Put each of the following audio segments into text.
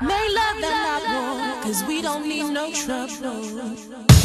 Make love and not war, cause we don't need no trouble.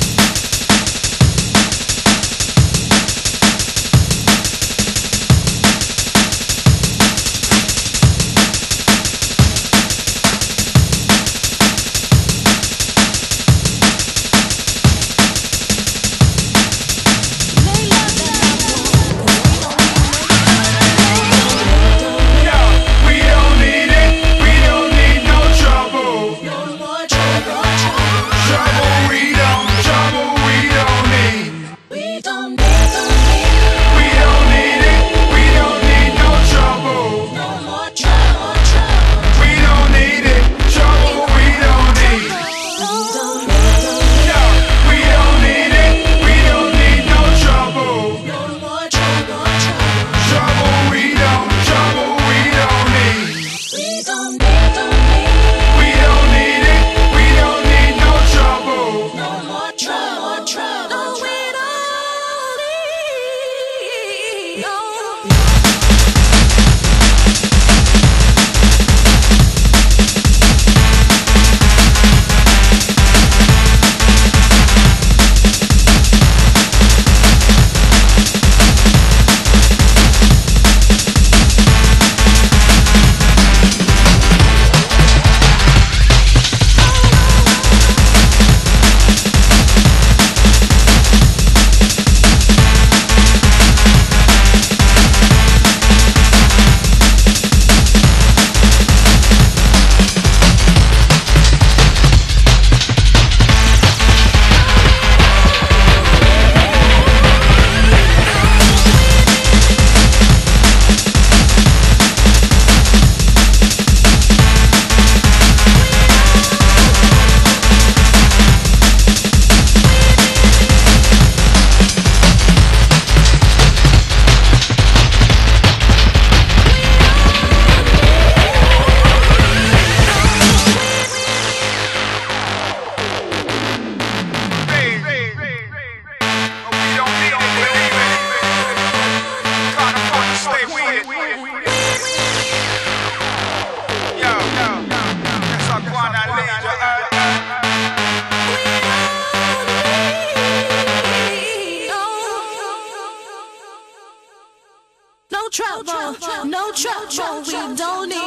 trouble. We don't need.